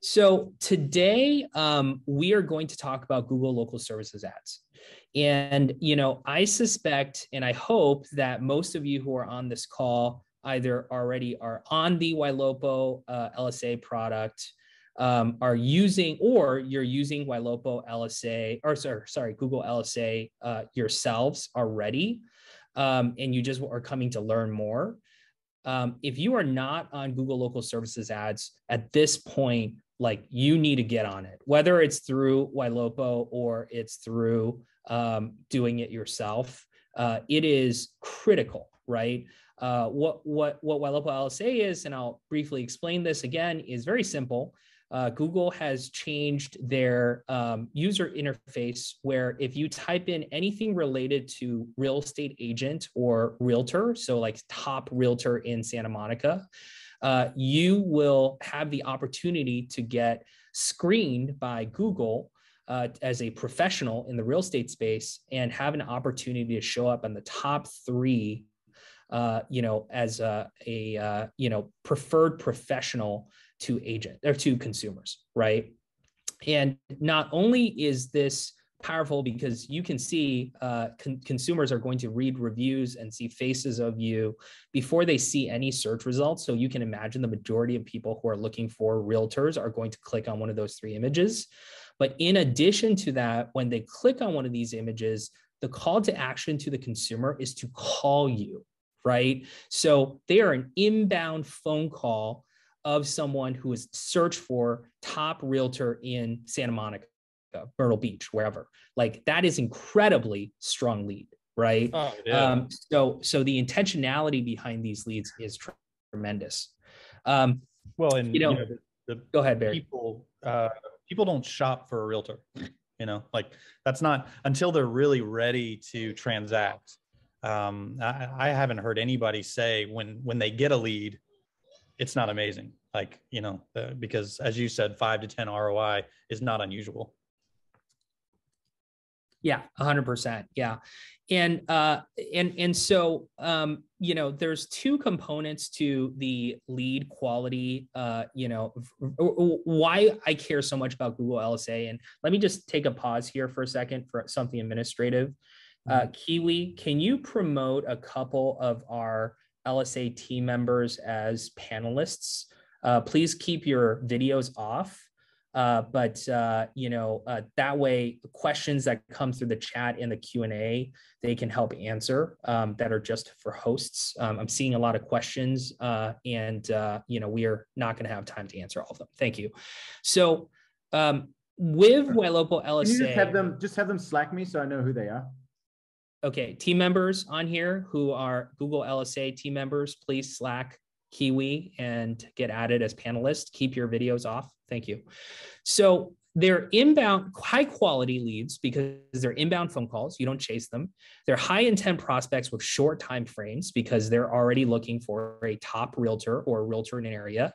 So today um, we are going to talk about Google Local Services ads. And, you know, I suspect and I hope that most of you who are on this call either already are on the Ylopo uh, LSA product, um, are using, or you're using Ylopo LSA, or sorry, sorry Google LSA uh, yourselves already, um, and you just are coming to learn more. Um, if you are not on Google Local Services ads at this point, like you need to get on it, whether it's through Ylopo or it's through um, doing it yourself. Uh, it is critical, right? Uh, what what what Ylopo LSA is, and I'll briefly explain this again, is very simple. Uh, Google has changed their um, user interface where if you type in anything related to real estate agent or realtor, so like top realtor in Santa Monica, uh, you will have the opportunity to get screened by Google uh, as a professional in the real estate space and have an opportunity to show up on the top three, uh, you know, as a, a uh, you know preferred professional to agent or to consumers, right? And not only is this powerful because you can see uh, con- consumers are going to read reviews and see faces of you before they see any search results. So you can imagine the majority of people who are looking for realtors are going to click on one of those three images. But in addition to that, when they click on one of these images, the call to action to the consumer is to call you, right? So they are an inbound phone call of someone who is searched for top realtor in Santa Monica Myrtle Beach, wherever. Like that is incredibly strong lead, right? Oh, yeah. um, so so the intentionality behind these leads is tremendous. Um, well, and you know, you know the, the, go ahead, Barry. People uh, people don't shop for a realtor. You know, like that's not until they're really ready to transact. Um, I, I haven't heard anybody say when when they get a lead, it's not amazing. Like you know, uh, because as you said, five to ten ROI is not unusual. Yeah, hundred percent. Yeah, and uh, and and so um, you know, there's two components to the lead quality. Uh, you know, why I care so much about Google LSA, and let me just take a pause here for a second for something administrative. Uh, mm-hmm. Kiwi, can you promote a couple of our LSA team members as panelists? Uh, please keep your videos off uh, but uh, you know uh, that way, questions that come through the chat and the Q and A, they can help answer um, that are just for hosts. Um, I'm seeing a lot of questions, uh, and uh, you know we are not going to have time to answer all of them. Thank you. So um, with Ylopo LSA, can you just have them just have them Slack me so I know who they are. Okay, team members on here who are Google LSA team members, please Slack Kiwi and get added as panelists. Keep your videos off. Thank you. So they're inbound, high quality leads because they're inbound phone calls. You don't chase them. They're high intent prospects with short time frames because they're already looking for a top realtor or a realtor in an area.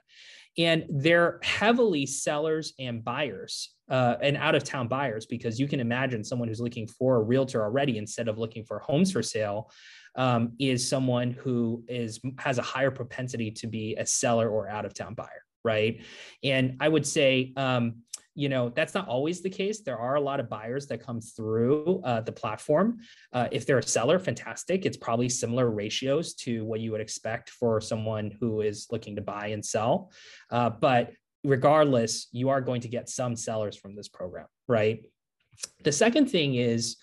And they're heavily sellers and buyers uh, and out of town buyers because you can imagine someone who's looking for a realtor already instead of looking for homes for sale um, is someone who is has a higher propensity to be a seller or out of town buyer right and i would say um, you know that's not always the case. There are a lot of buyers that come through uh, the platform. Uh, if they're a seller fantastic. It's probably similar ratios to what you would expect for someone who is looking to buy and sell. Uh, but regardless you are going to get some sellers from this program right? The second thing is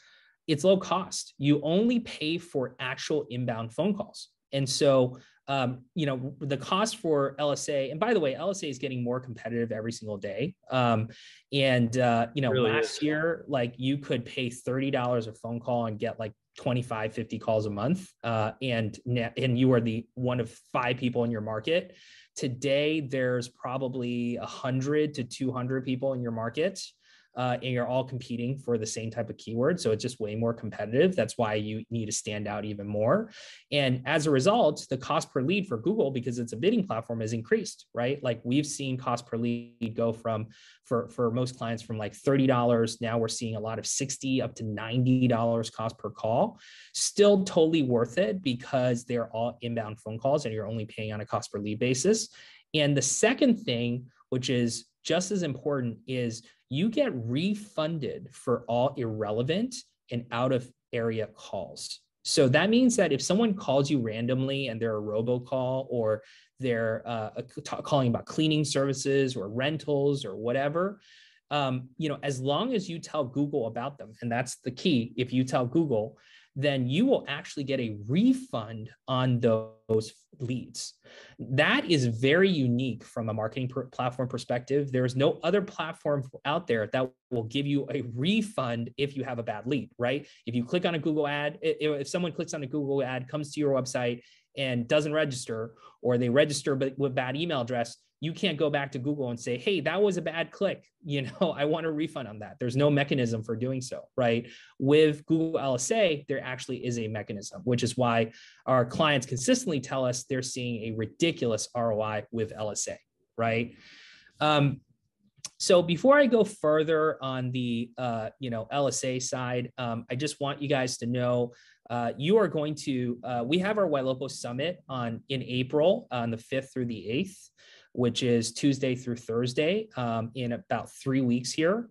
it's low cost. You only pay for actual inbound phone calls. And so, um, you know, the cost for LSA, and by the way, LSA is getting more competitive every single day. Um, and, uh, you know, really last is. year, like you could pay $30 a phone call and get like 25, 50 calls a month. Uh, and, and you are the one of five people in your market. Today, there's probably 100 to 200 people in your market uh, and you're all competing for the same type of keyword. So it's just way more competitive. That's why you need to stand out even more. And as a result, the cost per lead for Google, because it's a bidding platform, has increased, right? Like we've seen cost per lead go from for, for most clients from like $30. Now we're seeing a lot of 60 up to $90 cost per call. Still totally worth it because they're all inbound phone calls and you're only paying on a cost per lead basis. And the second thing, which is just as important is you get refunded for all irrelevant and out of area calls. So that means that if someone calls you randomly and they're a robocall or they're uh, calling about cleaning services or rentals or whatever, um, you know, as long as you tell Google about them, and that's the key. If you tell Google, then you will actually get a refund on those leads. That is very unique from a marketing per- platform perspective. There is no other platform out there that will give you a refund if you have a bad lead, right? If you click on a Google ad, if someone clicks on a Google ad, comes to your website and doesn't register, or they register but with bad email address, you can't go back to Google and say, hey, that was a bad click. You know, I want a refund on that. There's no mechanism for doing so, right? With Google LSA, there actually is a mechanism, which is why our clients consistently tell us they're seeing a ridiculous ROI with LSA, right? Um, so before I go further on the uh, you know LSA side, um, I just want you guys to know uh, you are going to uh, we have our Ylopo Summit on in April on the 5th through the 8th which is Tuesday through Thursday um, in about three weeks here.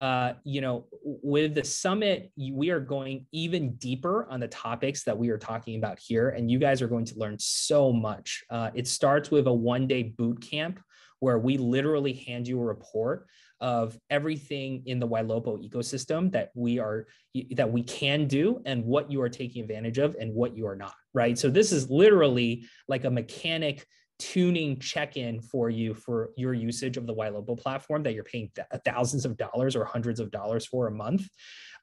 Uh, you know, with the summit, we are going even deeper on the topics that we are talking about here, and you guys are going to learn so much. Uh, it starts with a one day boot camp where we literally hand you a report of everything in the Ylopo ecosystem that we are that we can do and what you are taking advantage of and what you are not right so this is literally like a mechanic tuning check-in for you for your usage of the Ylopo platform that you're paying th- thousands of dollars or hundreds of dollars for a month.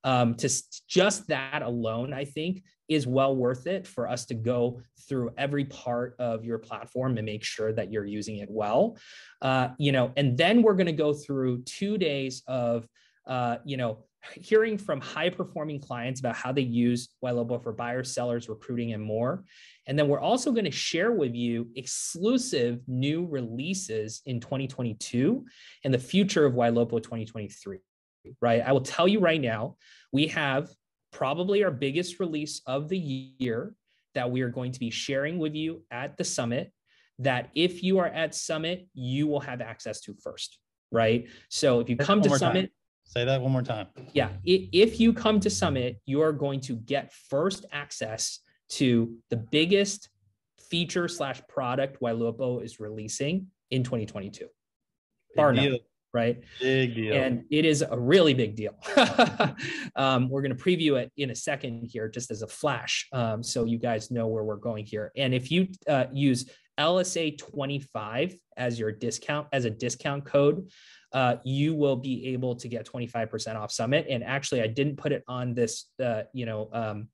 Um, to just that alone, I think is well worth it for us to go through every part of your platform and make sure that you're using it well. Uh, you know, and then we're going to go through two days of uh, you know hearing from high performing clients about how they use Ylopo for buyers, sellers, recruiting, and more. And then we're also going to share with you exclusive new releases in 2022 and the future of Ylopo 2023. Right. I will tell you right now, we have probably our biggest release of the year that we are going to be sharing with you at the summit. That if you are at summit, you will have access to first. Right. So if you come to summit, time Say that one more time. Yeah. If you come to Summit, you are going to get first access to the biggest feature slash product Ylopo is releasing in 2022. Bar none, right? Big deal. And it is a really big deal. um, we're going to preview it in a second here, just as a flash, um, so you guys know where we're going here. And if you uh, use LSA 25 as your discount, as a discount code, uh, you will be able to get 25% off Summit. And actually, I didn't put it on this, uh, you know, um,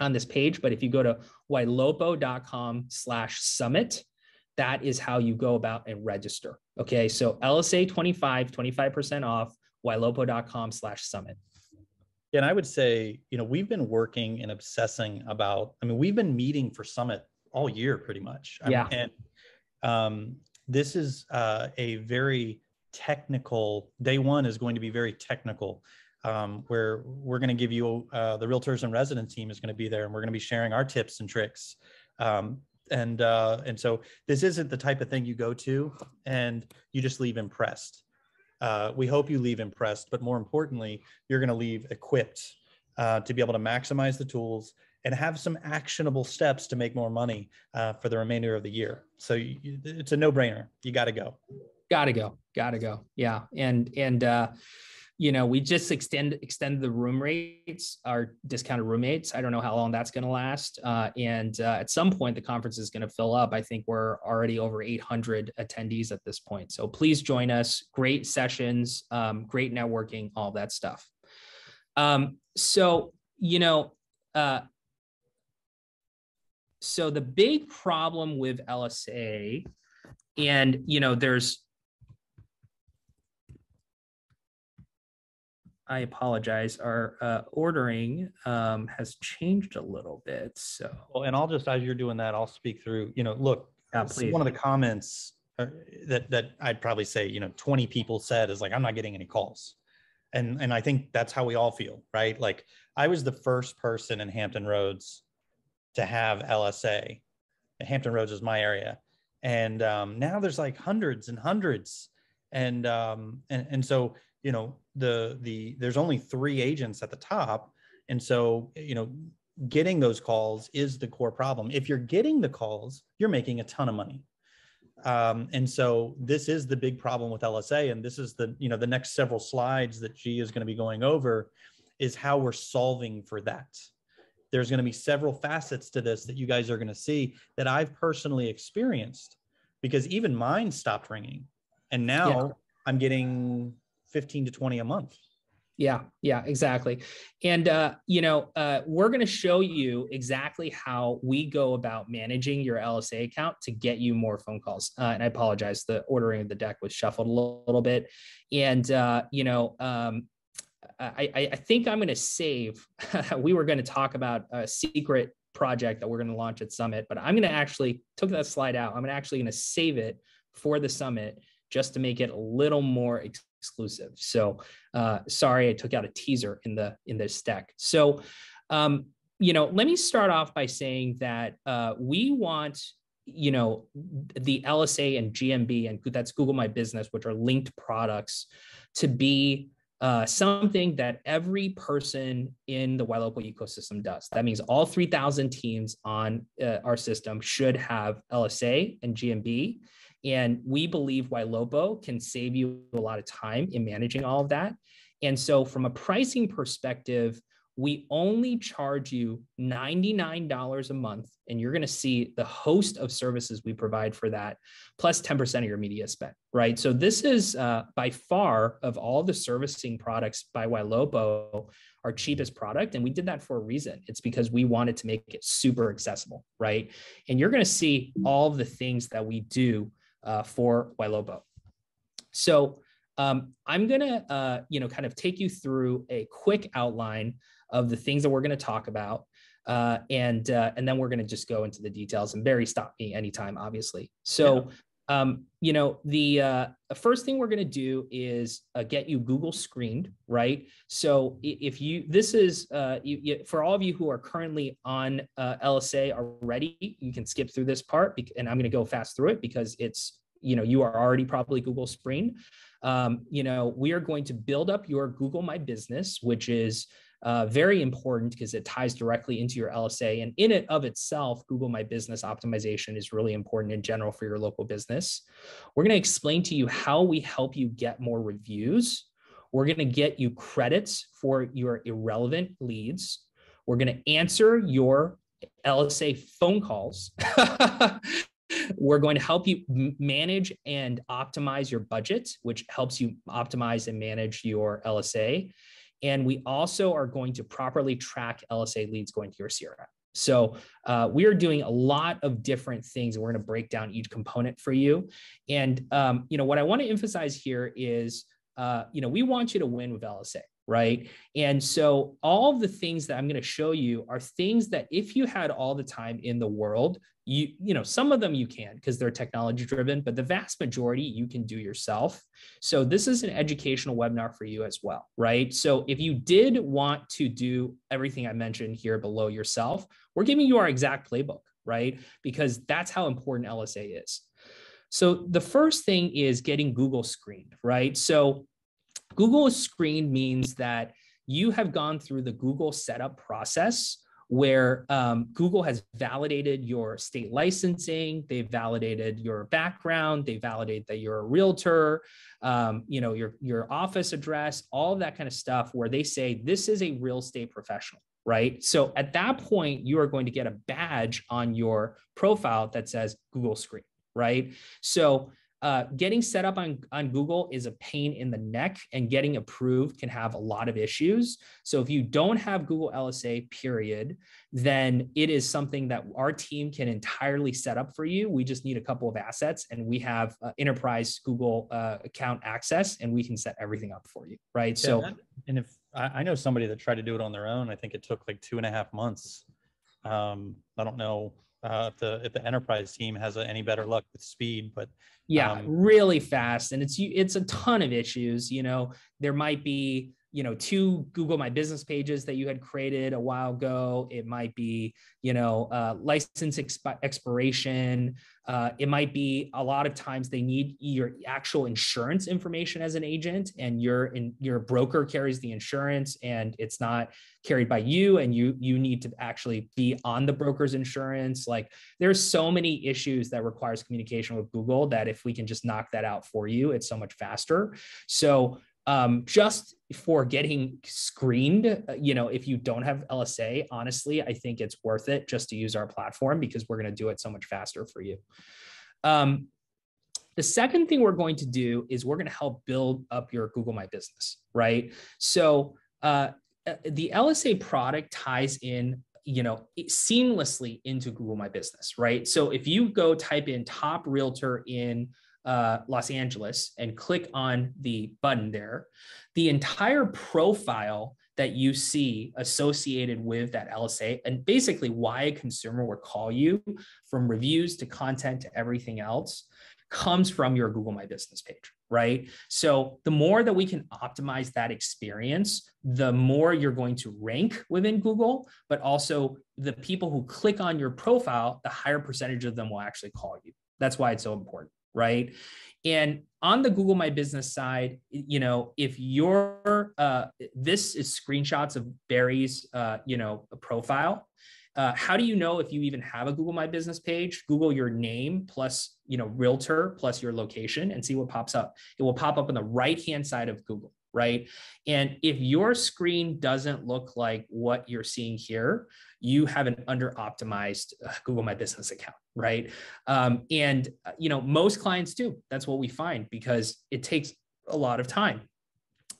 on this page, but if you go to ylopo.com slash summit, that is how you go about and register. Okay. So LSA 25, 25% off, ylopo.com slash summit. And I would say, you know, we've been working and obsessing about, I mean, we've been meeting for Summit all year pretty much. Yeah. and um, this is uh, a very technical day one is going to be very technical um, where we're going to give you uh, the realtors and resident team is going to be there and we're going to be sharing our tips and tricks um, and uh, and so this isn't the type of thing you go to and you just leave impressed uh, we hope you leave impressed but more importantly you're going to leave equipped uh, to be able to maximize the tools and have some actionable steps to make more money uh, for the remainder of the year so you, it's a no-brainer you got to go Gotta go. Gotta go. Yeah. And and uh, you know, we just extend extend the room rates, our discounted roommates. I don't know how long that's going to last. Uh, and uh, at some point, the conference is going to fill up. I think we're already over 800 attendees at this point. So please join us. Great sessions, um, great networking, all that stuff. Um, so you know, uh, so the big problem with LSA, and you know, there's I apologize. Our uh, ordering um, has changed a little bit. So, well, and I'll just as you're doing that, I'll speak through. You know, look, yeah, one of the comments uh, that that I'd probably say, you know, 20 people said is like, I'm not getting any calls, and and I think that's how we all feel, right? Like, I was the first person in Hampton Roads to have LSA. Hampton Roads is my area, and um, now there's like hundreds and hundreds and um, and and so you know the the there's only three agents at the top, and so you know getting those calls is the core problem. If you're getting the calls, you're making a ton of money. Um, and so this is the big problem with LSA, and this is the you know the next several slides that Ge is going to be going over is how we're solving for that. There's going to be several facets to this that you guys are going to see that I've personally experienced because even mine stopped ringing, and now yeah. I'm getting 15 to 20 a month. Yeah, yeah, exactly. And uh, you know, uh, we're going to show you exactly how we go about managing your LSA account to get you more phone calls. Uh, and I apologize, the ordering of the deck was shuffled a little, little bit. And uh, you know, um, I, I think I'm going to save. we were going to talk about a secret project that we're going to launch at Summit, but I'm going to actually took that slide out. I'm actually going to save it for the Summit just to make it a little more exclusive. So uh, sorry, I took out a teaser in the in this deck. So um, you know, let me start off by saying that uh, we want you know the LSA and GMB and that's Google My Business, which are linked products, to be uh, something that every person in the Ylopo ecosystem does. That means all 3,000 teams on uh, our system should have LSA and GMB. And we believe YLopo can save you a lot of time in managing all of that. And so, from a pricing perspective, we only charge you $99 a month and you're going to see the host of services we provide for that plus 10% of your media spend right? So this is uh, by far of all the servicing products by YLopo our cheapest product and we did that for a reason. It's because we wanted to make it super accessible right? And you're going to see all the things that we do uh, for YLopo so um, i'm going to uh, you know kind of take you through a quick outline of the things that we're going to talk about. Uh, and uh, and then we're going to just go into the details. And Barry, stop me anytime, obviously. So, yeah. um, you know, the uh, first thing we're going to do is uh, get you Google screened, right? So if you, this is uh, you, you, for all of you who are currently on uh, LSA already, you can skip through this part, and I'm going to go fast through it because it's you know you are already probably Google screened. Um, you know, we are going to build up your Google My Business, which is uh, very important because it ties directly into your LSA. And in it of itself, Google My Business optimization is really important in general for your local business. We're going to explain to you how we help you get more reviews. We're going to get you credits for your irrelevant leads. We're going to answer your LSA phone calls. We're going to help you manage and optimize your budget, which helps you optimize and manage your LSA. And we also are going to properly track LSA leads going to your CRM. So uh, we are doing a lot of different things. We're going to break down each component for you. And um, you know what I want to emphasize here is, uh, you know, we want you to win with LSA right? And so all of the things that I'm going to show you are things that if you had all the time in the world, you you know, some of them you can because they're technology driven, but the vast majority you can do yourself. So this is an educational webinar for you as well, right? So if you did want to do everything I mentioned here below yourself, we're giving you our exact playbook, right? Because that's how important LSA is. So the first thing is getting Google screened, right? So Google screened means that you have gone through the Google setup process where um, Google has validated your state licensing, they've validated your background, they validate that you're a realtor, um, you know, your your office address, all of that kind of stuff, where they say this is a real estate professional, right? So at that point, you are going to get a badge on your profile that says Google Screen, right? So uh, getting set up on, on Google is a pain in the neck, and getting approved can have a lot of issues. So, if you don't have Google LSA, period, then it is something that our team can entirely set up for you. We just need a couple of assets, and we have uh, enterprise Google uh, account access, and we can set everything up for you. Right. Yeah, so, and if I know somebody that tried to do it on their own, I think it took like two and a half months. Um, I don't know uh, if the if the enterprise team has any better luck with speed. But yeah, um, really fast, and it's it's a ton of issues. You know, there might be you know two google my business pages that you had created a while ago. It might be you know uh, license expi- expiration. Uh, it might be a lot of times they need your actual insurance information as an agent and your in, your broker carries the insurance and it's not carried by you and you you need to actually be on the broker's insurance. Like there's so many issues that requires communication with google that if we can just knock that out for you it's so much faster. So um, just for getting screened, uh, you know, if you don't have LSA, honestly, I think it's worth it just to use our platform because we're going to do it so much faster for you. Um, the second thing we're going to do is we're going to help build up your Google My Business, right? So uh, uh the LSA product ties in you know seamlessly into google my business right so if you go type in top realtor in uh, Los Angeles and click on the button there, the entire profile that you see associated with that LSA and basically why a consumer would call you from reviews to content to everything else comes from your Google My Business page, right? So the more that we can optimize that experience, the more you're going to rank within Google, but also the people who click on your profile, the higher percentage of them will actually call you. That's why it's so important right? And on the Google My Business side, you know, if you're uh, this is screenshots of Barry's, uh, you know, profile. Uh, how do you know if you even have a Google My Business page? Google your name plus, you know, realtor plus your location and see what pops up. It will pop up on the right hand side of Google, right? And if your screen doesn't look like what you're seeing here, you have an under optimized uh, Google My Business account, right? Um, and uh, you know most clients do. That's what we find because it takes a lot of time.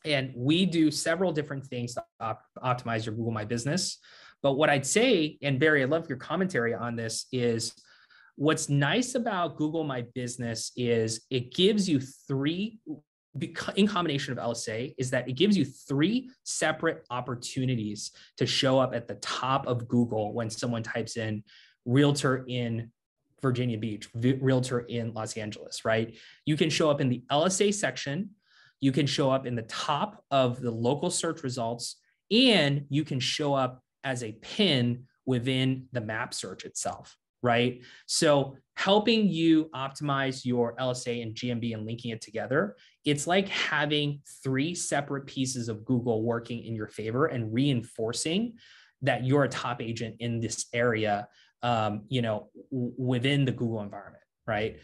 And we do several different things to op- optimize your Google My Business. But what I'd say, and Barry, I love your commentary on this, is what's nice about Google My Business is it gives you three in combination of LSA is that it gives you three separate opportunities to show up at the top of Google when someone types in realtor in Virginia Beach, realtor in Los Angeles, right? You can show up in the LSA section, you can show up in the top of the local search results, and you can show up as a pin within the map search itself right? So helping you optimize your LSA and GMB and linking it together, it's like having three separate pieces of Google working in your favor and reinforcing that you're a top agent in this area, um, you know, w- within the Google environment, right?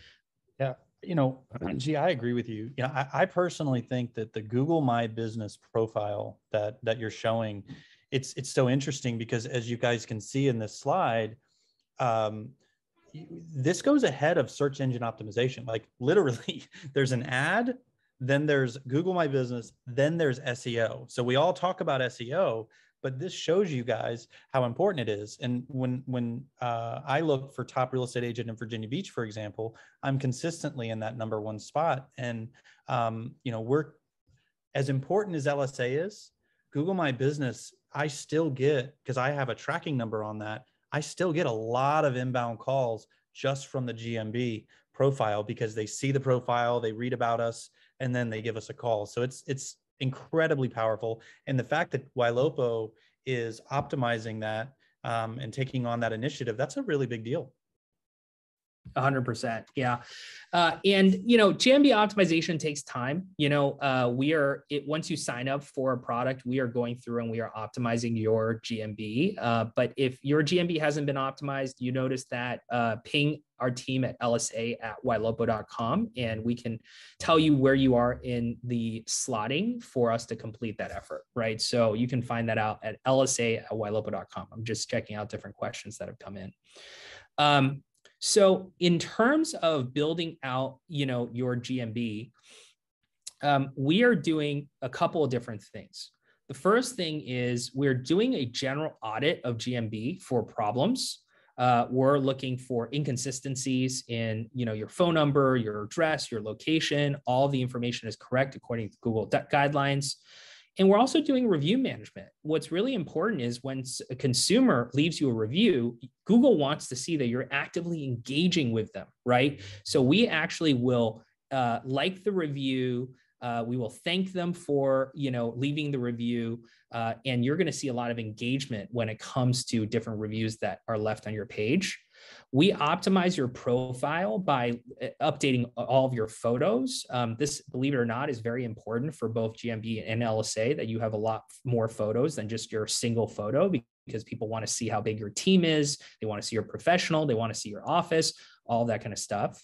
Yeah, you know, Ge, I agree with you. You know, I, I personally think that the Google My Business profile that that you're showing, it's it's so interesting because as you guys can see in this slide, um, this goes ahead of search engine optimization. Like literally, there's an ad, then there's Google My Business, then there's SEO. So we all talk about SEO, but this shows you guys how important it is. And when when uh, I look for top real estate agent in Virginia Beach, for example, I'm consistently in that number one spot. And um, you know, we're as important as LSA is. Google My Business, I still get because I have a tracking number on that. I still get a lot of inbound calls just from the GMB profile because they see the profile, they read about us, and then they give us a call. So it's it's incredibly powerful. And the fact that Ylopo is optimizing that um, and taking on that initiative, that's a really big deal. 100% yeah. Uh, and you know gmb optimization takes time you know uh, we are it once you sign up for a product we are going through and we are optimizing your gmb uh, but if your gmb hasn't been optimized you notice that uh, ping our team at lsa at ylopo.com and we can tell you where you are in the slotting for us to complete that effort right? So you can find that out at lsa at ylopo.com i'm just checking out different questions that have come in. Um, so in terms of building out, you know, your GMB, um, we are doing a couple of different things. The first thing is we're doing a general audit of GMB for problems. Uh, we're looking for inconsistencies in, you know, your phone number, your address, your location. All the information is correct according to Google guidelines. And we're also doing review management. What's really important is when a consumer leaves you a review, Google wants to see that you're actively engaging with them, right? So we actually will uh, like the review, Uh, we will thank them for you know leaving the review, uh, and you're going to see a lot of engagement when it comes to different reviews that are left on your page. We optimize your profile by uh, updating all of your photos. Um, this, believe it or not, is very important for both GMB and LSA that you have a lot more photos than just your single photo because people want to see how big your team is. They want to see your professional. They want to see your office, all that kind of stuff.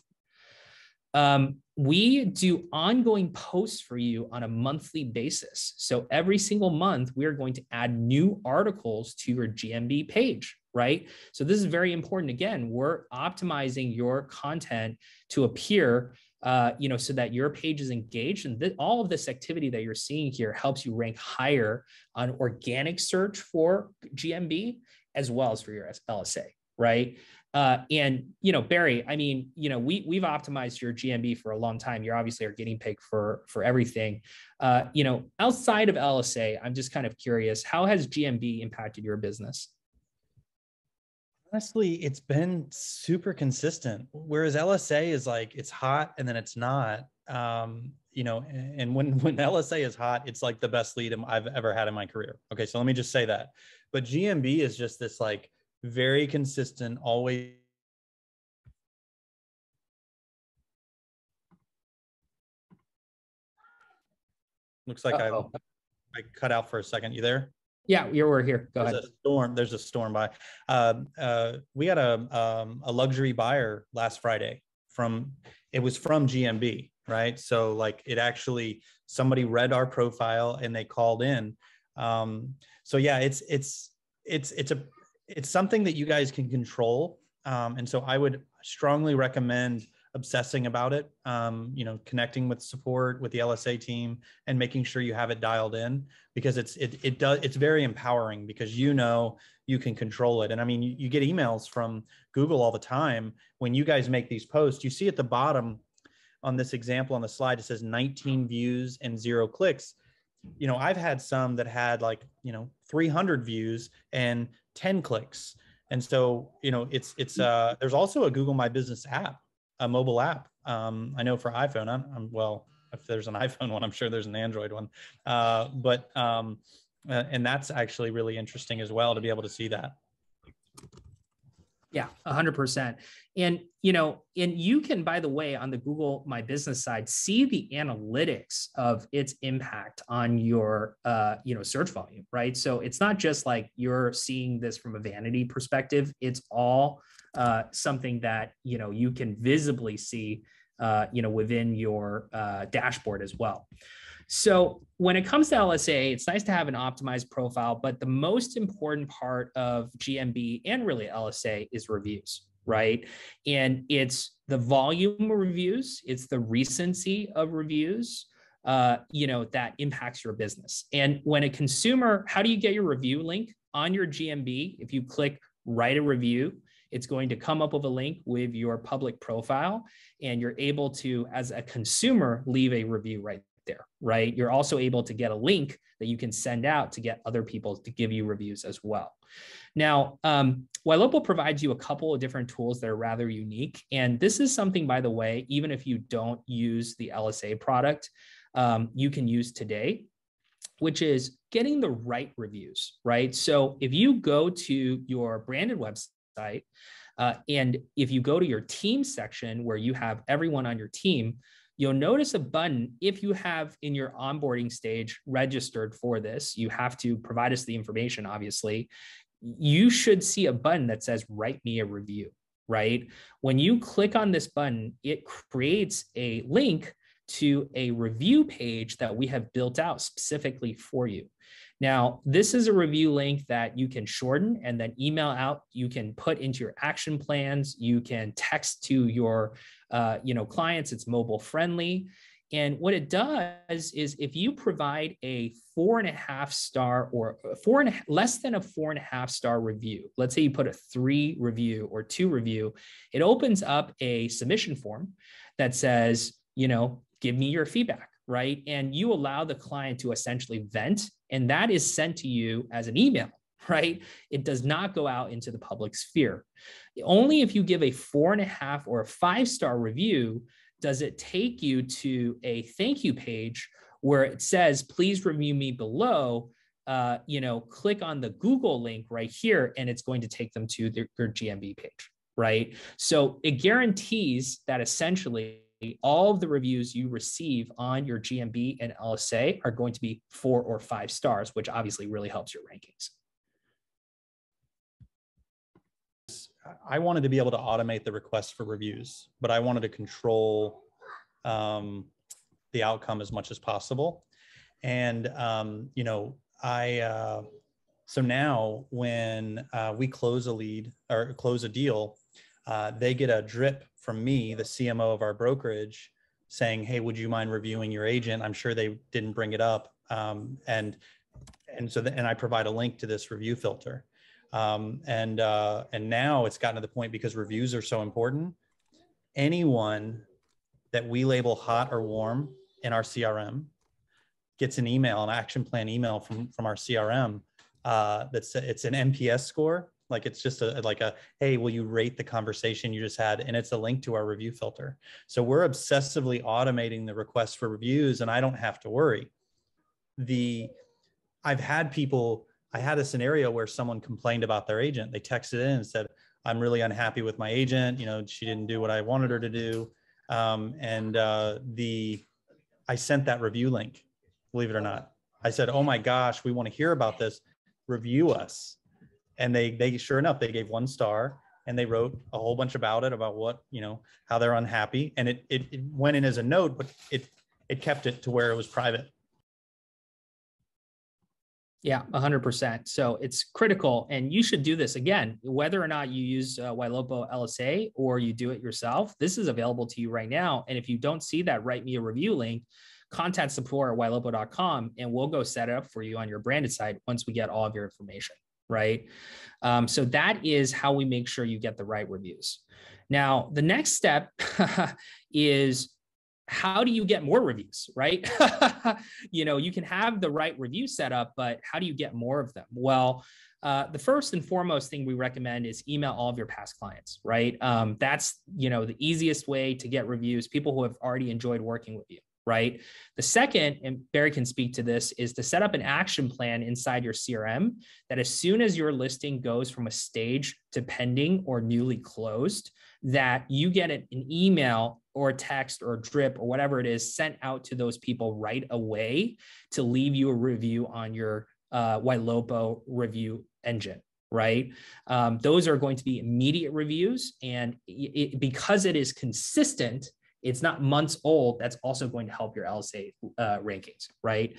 Um, we do ongoing posts for you on a monthly basis. So every single month, we are going to add new articles to your GMB page, right? So this is very important. Again, we're optimizing your content to appear, uh, you know, so that your page is engaged. And th- all of this activity that you're seeing here helps you rank higher on organic search for GMB as well as for your LSA, right? Uh, and you know, Barry, I mean, you know, we we've optimized your GMB for a long time. You're obviously our guinea pig for for everything. Uh, you know, outside of LSA, I'm just kind of curious, how has GMB impacted your business? Honestly, it's been super consistent. Whereas LSA is like it's hot and then it's not. Um, you know, and when when LSA is hot, it's like the best lead I've ever had in my career. Okay, so let me just say that. But GMB is just this like very consistent, always. Looks like I I cut out for a second. You there? Yeah, you're we're here. Go there's ahead. A storm. There's a storm by. Uh, uh, we had a um, a luxury buyer last Friday from. It was from GMB, right? So like it actually somebody read our profile and they called in. Um, so yeah, it's it's it's it's a it's something that you guys can control. Um, and so I would strongly recommend obsessing about it, um, you know, connecting with support with the LSA team and making sure you have it dialed in because it's, it, it does, it's very empowering because you know, you can control it. And I mean, you, you get emails from Google all the time. When you guys make these posts, you see at the bottom on this example on the slide, it says 19 views and zero clicks you know i've had some that had like you know 300 views and 10 clicks and so you know it's it's uh there's also a google my business app a mobile app um i know for iphone i'm, I'm well if there's an iphone one i'm sure there's an android one uh but um uh, and that's actually really interesting as well to be able to see that yeah, 100%. And you know, and you can by the way on the Google My Business side see the analytics of its impact on your uh, you know, search volume, right? So it's not just like you're seeing this from a vanity perspective, it's all uh, something that, you know, you can visibly see uh, you know, within your uh, dashboard as well. So when it comes to LSA, it's nice to have an optimized profile, but the most important part of GMB and really LSA is reviews, right? And it's the volume of reviews, it's the recency of reviews. Uh, you know that impacts your business. And when a consumer, how do you get your review link on your GMB? If you click write a review, it's going to come up with a link with your public profile, and you're able to, as a consumer, leave a review right there, right? You're also able to get a link that you can send out to get other people to give you reviews as well. Now, um, Ylopo provides you a couple of different tools that are rather unique. And this is something, by the way, even if you don't use the LSA product, um, you can use today, which is getting the right reviews, right? So if you go to your branded website, uh, and if you go to your team section where you have everyone on your team, you'll notice a button if you have in your onboarding stage registered for this. You have to provide us the information, obviously. You should see a button that says, Write me a review, right? When you click on this button, it creates a link to a review page that we have built out specifically for you. Now, this is a review link that you can shorten and then email out. You can put into your action plans. You can text to your uh, you know, clients. It's mobile friendly. And what it does is if you provide a four and a half star or four and a, less than a four and a half star review, let's say you put a three review or two review, it opens up a submission form that says, you know, give me your feedback, right? And you allow the client to essentially vent, and that is sent to you as an email right? It does not go out into the public sphere. Only if you give a four and a half or a five star review does it take you to a thank you page where it says, please review me below? Uh, you know, click on the Google link right here, and it's going to take them to their, their GMB page, right? So it guarantees that essentially all of the reviews you receive on your GMB and LSA are going to be four or five stars, which obviously really helps your rankings. I wanted to be able to automate the request for reviews, but I wanted to control um, the outcome as much as possible. And um, you know, I uh, so now when uh, we close a lead or close a deal, uh, they get a drip from me, the CMO of our brokerage, saying, "Hey, would you mind reviewing your agent?" I'm sure they didn't bring it up, um, and and so the, and I provide a link to this review filter, um, and uh, and now it's gotten to the point because reviews are so important. Anyone that we label hot or warm in our CRM gets an email, an action plan email from from our CRM uh, that's it's an NPS score like it's just a like a hey, will you rate the conversation you just had? And it's a link to our review filter. So we're obsessively automating the request for reviews, and I don't have to worry. The I've had people. I had a scenario where someone complained about their agent. They texted in and said, "I'm really unhappy with my agent. You know, she didn't do what I wanted her to do." Um, and uh, the I sent that review link. Believe it or not, I said, "Oh my gosh, we want to hear about this. Review us." And they they sure enough they gave one star and they wrote a whole bunch about it about what you know how they're unhappy. And it it, it went in as a note but it it kept it to where it was private. Yeah 100% so it's critical. And you should do this again whether or not you use uh, Ylopo lsa or you do it yourself. This is available to you right now. And if you don't see that write me a review link. Contact support at ylopo.com and we'll go set it up for you on your branded site once we get all of your information right? Um, so that is how we make sure you get the right reviews. Now, the next step is how do you get more reviews, right? you know, you can have the right review set up, but how do you get more of them? Well, uh, the first and foremost thing we recommend is email all of your past clients, right? Um, that's you know the easiest way to get reviews. People who have already enjoyed working with you right? The second, and Barry can speak to this, is to set up an action plan inside your CRM that as soon as your listing goes from a stage to pending or newly closed, that you get an email or text or drip or whatever it is sent out to those people right away to leave you a review on your uh, Ylopo review engine right? Um, those are going to be immediate reviews. And it, because it is consistent, it's not months old that's also going to help your lsa uh, rankings right?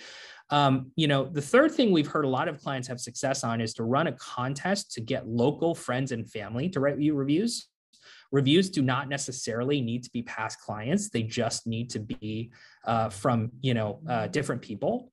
Um, you know the third thing we've heard a lot of clients have success on is to run a contest to get local friends and family to write you reviews. Reviews do not necessarily need to be past clients they just need to be uh, from you know uh, different people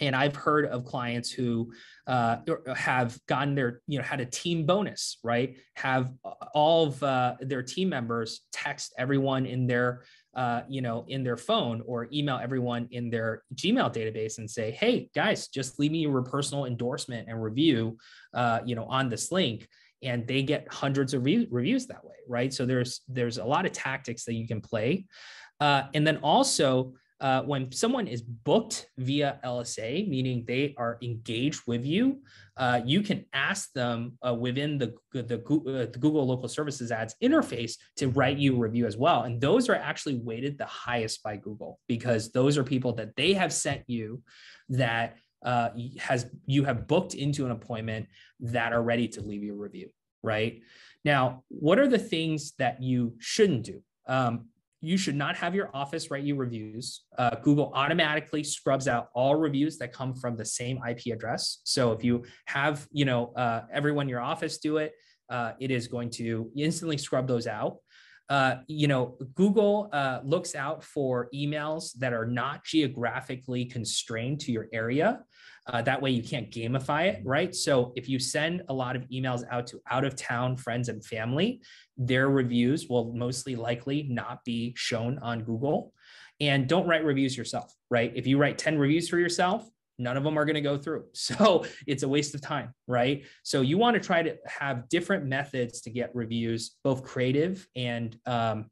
and I've heard of clients who uh, have gotten their, you know, had a team bonus, right? Have all of uh, their team members text everyone in their, uh, you know, in their phone or email everyone in their Gmail database and say, "Hey guys, just leave me your personal endorsement and review, uh, you know, on this link." And they get hundreds of re- reviews that way, right? So there's there's a lot of tactics that you can play, uh, and then also uh, when someone is booked via LSA, meaning they are engaged with you, uh, you can ask them uh, within the, the, uh, the, Google Local Services Ads interface to write you a review as well. And those are actually weighted the highest by Google because those are people that they have sent you that uh, has you have booked into an appointment that are ready to leave you a review. Right now, what are the things that you shouldn't do? Um, you should not have your office write you reviews. Uh, Google automatically scrubs out all reviews that come from the same IP address. So if you have, you know, uh, everyone in your office do it, uh, it is going to instantly scrub those out. Uh, you know, Google uh, looks out for emails that are not geographically constrained to your area. Uh, that way you can't gamify it, right? So if you send a lot of emails out to out of town friends and family, their reviews will mostly likely not be shown on Google. And don't write reviews yourself, right? If you write 10 reviews for yourself, none of them are going to go through. So it's a waste of time, right? So you want to try to have different methods to get reviews, both creative and um,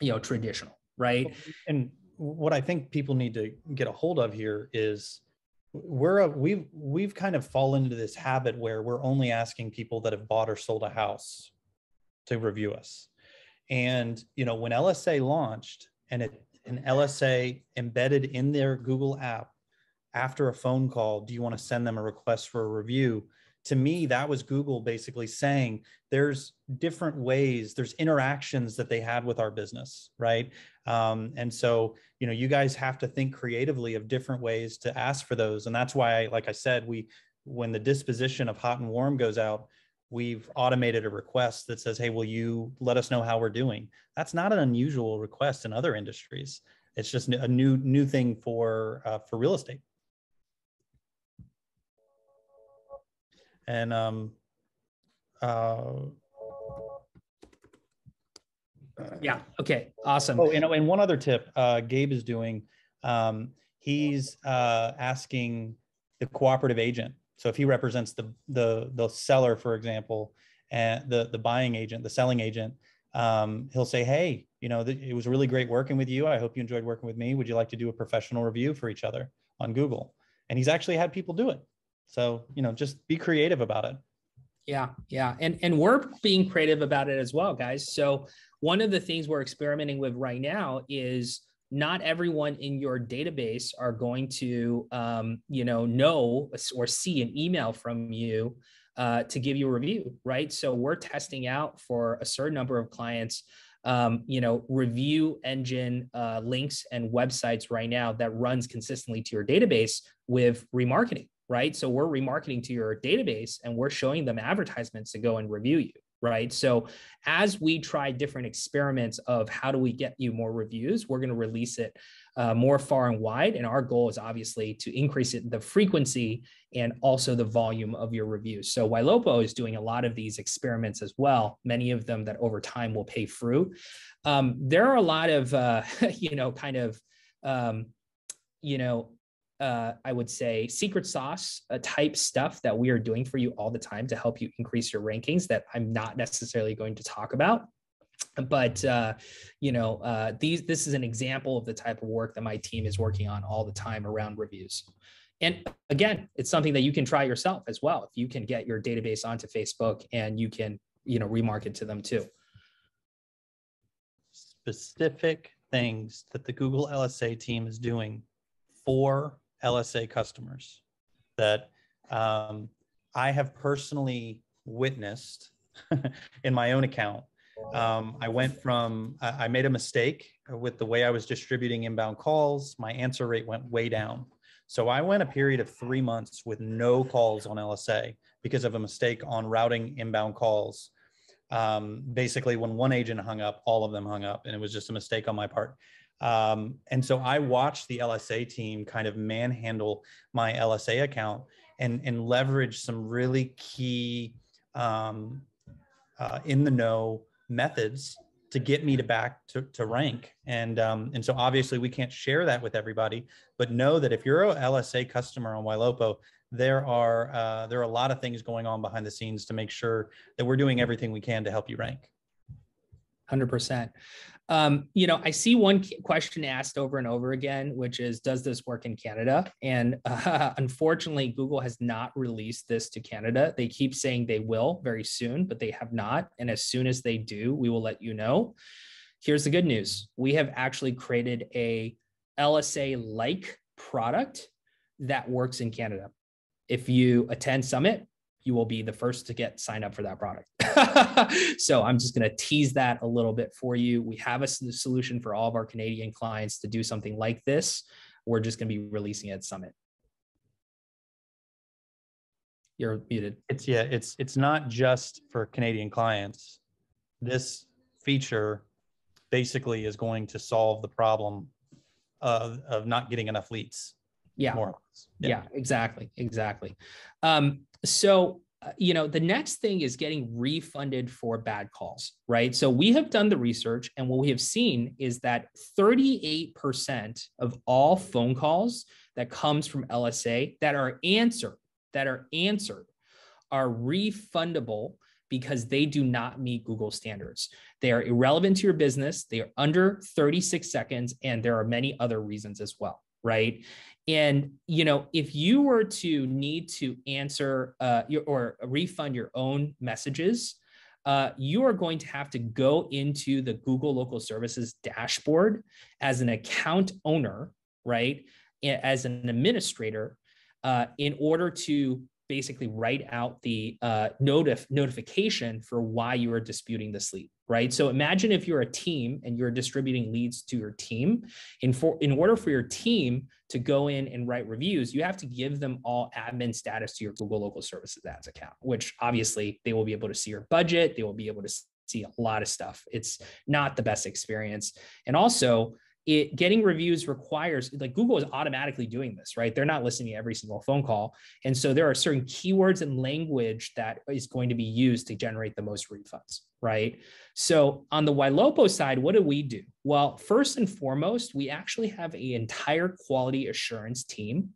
you know traditional right? And what I think people need to get a hold of here is we're a, we've we've kind of fallen into this habit where we're only asking people that have bought or sold a house to review us. And you know, when LSA launched and it an LSA embedded in their Google app after a phone call, do you want to send them a request for a review? To me, that was Google basically saying there's different ways, there's interactions that they had with our business, right? Um, and so, you know, you guys have to think creatively of different ways to ask for those. And that's why, like I said, we, when the disposition of hot and warm goes out, we've automated a request that says, Hey, will you let us know how we're doing? That's not an unusual request in other industries. It's just a new, new thing for, uh, for real estate. And, um, uh, yeah. Okay. Awesome. Oh, and, and one other tip uh, Gabe is doing, um, he's uh, asking the cooperative agent. So if he represents the the the seller, for example, and the the buying agent, the selling agent, um, he'll say, "Hey, you know, th- it was really great working with you. I hope you enjoyed working with me. Would you like to do a professional review for each other on Google?" And he's actually had people do it. So you know, just be creative about it. Yeah, yeah, and and we're being creative about it as well, guys. So one of the things we're experimenting with right now is not everyone in your database are going to um, you know know or see an email from you uh, to give you a review right? So we're testing out for a certain number of clients um, you know review engine uh, links and websites right now that runs consistently to your database with remarketing right so we're remarketing to your database and we're showing them advertisements to go and review you right? So as we try different experiments of how do we get you more reviews, we're going to release it uh, more far and wide. And our goal is obviously to increase it, the frequency and also the volume of your reviews. So Ylopo is doing a lot of these experiments as well, many of them that over time will pay fruit. Um, there are a lot of, uh, you know, kind of, um, you know, uh, I would say secret sauce uh, type stuff that we are doing for you all the time to help you increase your rankings that I'm not necessarily going to talk about. But uh, you know, uh, these this is an example of the type of work that my team is working on all the time around reviews. And again, it's something that you can try yourself as well. If you can get your database onto Facebook and you can, you know, remarket to them too. Specific things that the Google LSA team is doing for LSA customers that um, I have personally witnessed in my own account. Um, I went from, I made a mistake with the way I was distributing inbound calls. My answer rate went way down. So I went a period of three months with no calls on LSA because of a mistake on routing inbound calls. Um, basically, when one agent hung up, all of them hung up, and it was just a mistake on my part. Um, and so I watched the LSA team kind of manhandle my LSA account and, and leverage some really key um, uh, in the know methods to get me to back to, to rank. And, um, and so obviously we can't share that with everybody, but know that if you're a LSA customer on Ylopo, there are, uh, there are a lot of things going on behind the scenes to make sure that we're doing everything we can to help you rank. 100%. Um, you know, I see one question asked over and over again, which is, does this work in Canada? And uh, unfortunately, Google has not released this to Canada. They keep saying they will very soon, but they have not. And as soon as they do, we will let you know. Here's the good news we have actually created a LSA like product that works in Canada. If you attend Summit, you will be the first to get signed up for that product. so I'm just going to tease that a little bit for you. We have a solution for all of our Canadian clients to do something like this. We're just going to be releasing it at Summit. You're muted. It's yeah, it's it's not just for Canadian clients. This feature basically is going to solve the problem of, of not getting enough leads. Yeah. More or yeah. yeah, exactly. Exactly. Um, so uh, you know the next thing is getting refunded for bad calls right so we have done the research and what we have seen is that 38% of all phone calls that comes from lsa that are answered that are answered are refundable because they do not meet Google standards. They are irrelevant to your business, they are under 36 seconds, and there are many other reasons as well, right? And you know, if you were to need to answer uh, your, or refund your own messages, uh, you are going to have to go into the Google Local Services dashboard as an account owner, right? As an administrator, uh, in order to basically write out the uh, notif- notification for why you are disputing this lead, right? So imagine if you're a team and you're distributing leads to your team. In, for, in order for your team to go in and write reviews, you have to give them all admin status to your Google Local Services Ads account, which obviously they will be able to see your budget. They will be able to see a lot of stuff. It's not the best experience. And also, it getting reviews requires like Google is automatically doing this, right? They're not listening to every single phone call. And so there are certain keywords and language that is going to be used to generate the most refunds, right? So on the Ylopo side, what do we do? Well, first and foremost, we actually have an entire quality assurance team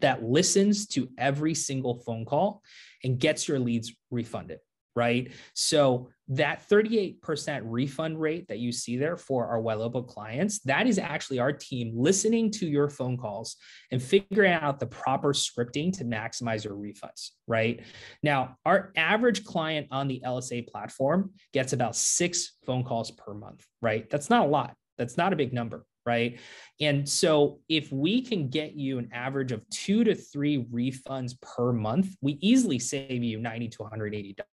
that listens to every single phone call and gets your leads refunded right? So that 38% refund rate that you see there for our Ylopo clients, that is actually our team listening to your phone calls and figuring out the proper scripting to maximize your refunds, right? Now, our average client on the LSA platform gets about six phone calls per month, right? That's not a lot. That's not a big number, right? And so if we can get you an average of two to three refunds per month, we easily save you 90 to 180 dollars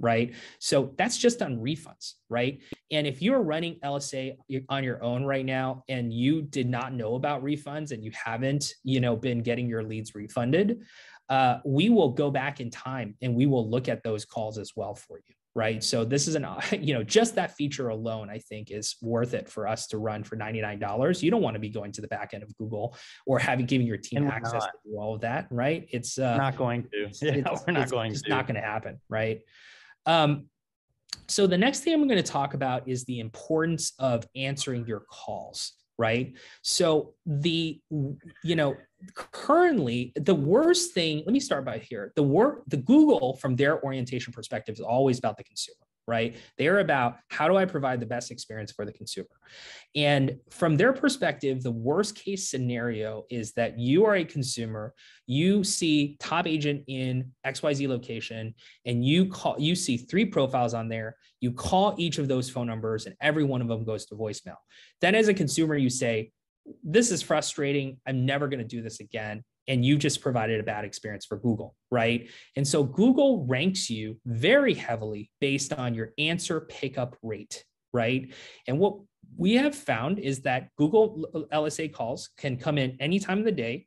right? So that's just on refunds right? And if you're running lsa on your own right now and you did not know about refunds and you haven't you know been getting your leads refunded uh, we will go back in time and we will look at those calls as well for you right? So this is an you know just that feature alone i think is worth it for us to run for $99 you don't want to be going to the back end of google or having giving your team access not. to do all of that right? It's uh, not going to. yeah, it's, we're not it's, going it's to. not going to happen right? Um, so the next thing i'm going to talk about is the importance of answering your calls right? So the you know currently the worst thing let me start by here. The work the google from their orientation perspective is always about the consumer right they're about how do i provide the best experience for the consumer and from their perspective the worst case scenario is that you are a consumer you see top agent in xyz location and you call you see three profiles on there you call each of those phone numbers and every one of them goes to voicemail then as a consumer you say this is frustrating. I'm never going to do this again. And you just provided a bad experience for Google, right? And so Google ranks you very heavily based on your answer pickup rate, right? And what we have found is that Google LSA calls can come in any time of the day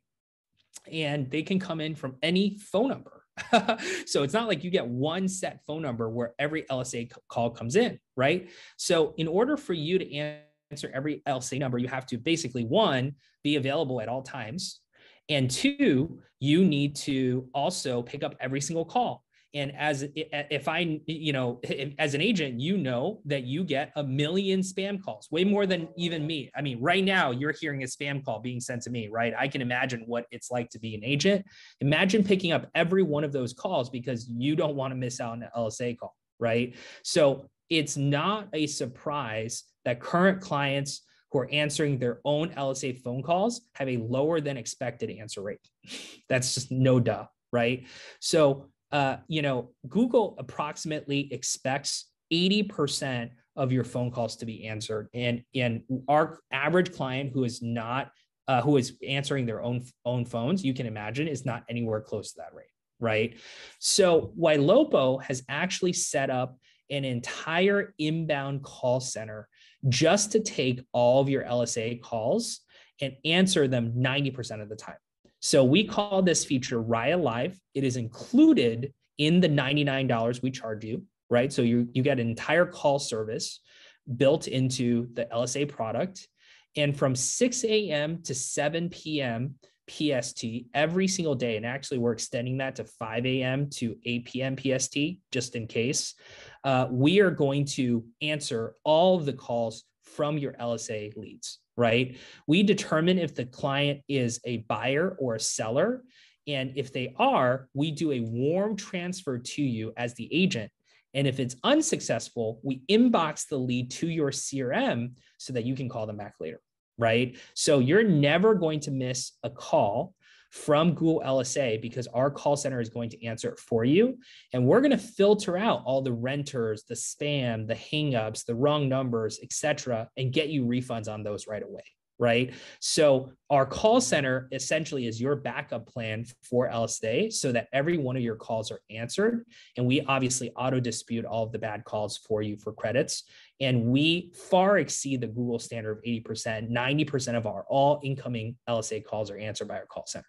and they can come in from any phone number. so it's not like you get one set phone number where every LSA call comes in, right? So in order for you to answer every LSA number, you have to basically one, be available at all times. And two, you need to also pick up every single call. And as if I, you know, as an agent, you know that you get a million spam calls, way more than even me. I mean, right now you're hearing a spam call being sent to me, right? I can imagine what it's like to be an agent. Imagine picking up every one of those calls because you don't want to miss out on an LSA call, right? So it's not a surprise that current clients who are answering their own LSA phone calls have a lower than expected answer rate. That's just no duh, right? So, uh, you know, Google approximately expects 80% of your phone calls to be answered. And, and our average client who is not, uh, who is answering their own, own phones, you can imagine is not anywhere close to that rate, right? So Ylopo has actually set up an entire inbound call center just to take all of your LSA calls and answer them 90% of the time. So we call this feature Raiya Live. It is included in the $99 we charge you, right? So you, you get an entire call service built into the LSA product. And from 6 a.m. to 7 p.m., PST every single day. And actually, we're extending that to 5 a.m. to 8 p.m. PST, just in case. Uh, we are going to answer all of the calls from your LSA leads, right? We determine if the client is a buyer or a seller. And if they are, we do a warm transfer to you as the agent And if it's unsuccessful, we inbox the lead to your CRM so that you can call them back later, right? So you're never going to miss a call from Google LSA because our call center is going to answer it for you. And we're going to filter out all the renters, the spam, the hangups, the wrong numbers, etc., and get you refunds on those right away right? So our call center essentially is your backup plan for LSA so that every one of your calls are answered. And we obviously auto dispute all of the bad calls for you for credits. And we far exceed the Google standard of 80%. 90% of our all incoming LSA calls are answered by our call center.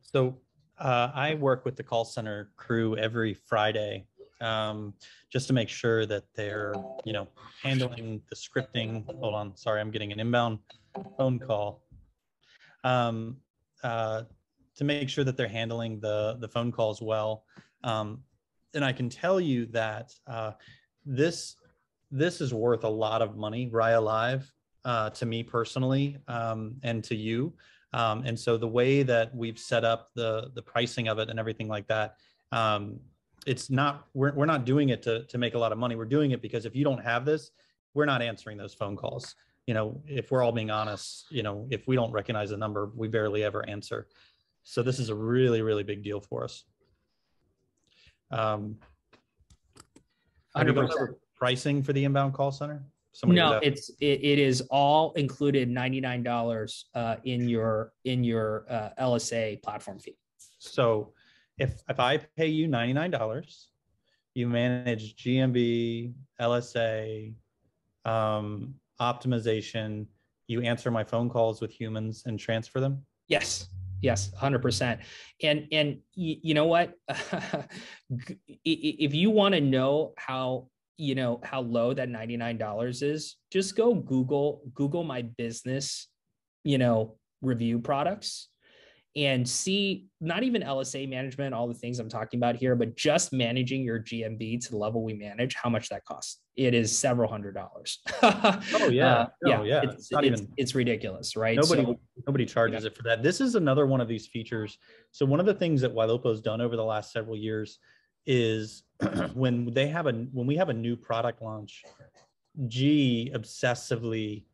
So uh, I work with the call center crew every Friday um, just to make sure that they're, you know, handling the scripting. Hold on, sorry, I'm getting an inbound phone call. Um, uh, to make sure that they're handling the the phone calls well. Um, and I can tell you that uh, this this is worth a lot of money, Raiya Live, uh, to me personally, um, and to you. Um, and so the way that we've set up the the pricing of it and everything like that, um, it's not we're, we're not doing it to, to make a lot of money. We're doing it because if you don't have this we're not answering those phone calls. You know if we're all being honest you know if we don't recognize a number we barely ever answer. So this is a really really big deal for us. Um pricing for the inbound call center? Somebody no it's it, it is all included $99 uh, in your in your uh, lsa platform fee. So if if I pay you ninety nine dollars, you manage GMB, LSA, um, optimization. You answer my phone calls with humans and transfer them. Yes, yes, hundred percent. And and you know what? if you want to know how you know how low that ninety nine dollars is, just go Google Google my business, you know, review products and see not even LSA management, all the things I'm talking about here, but just managing your GMB to the level we manage, how much that costs. It is several hundred dollars. oh yeah. Uh, no, yeah. yeah. It's, it's, not it's, even, it's ridiculous, right? Nobody, so, nobody charges yeah. it for that. This is another one of these features. So one of the things that has done over the last several years is when they have a, when we have a new product launch, Ge obsessively,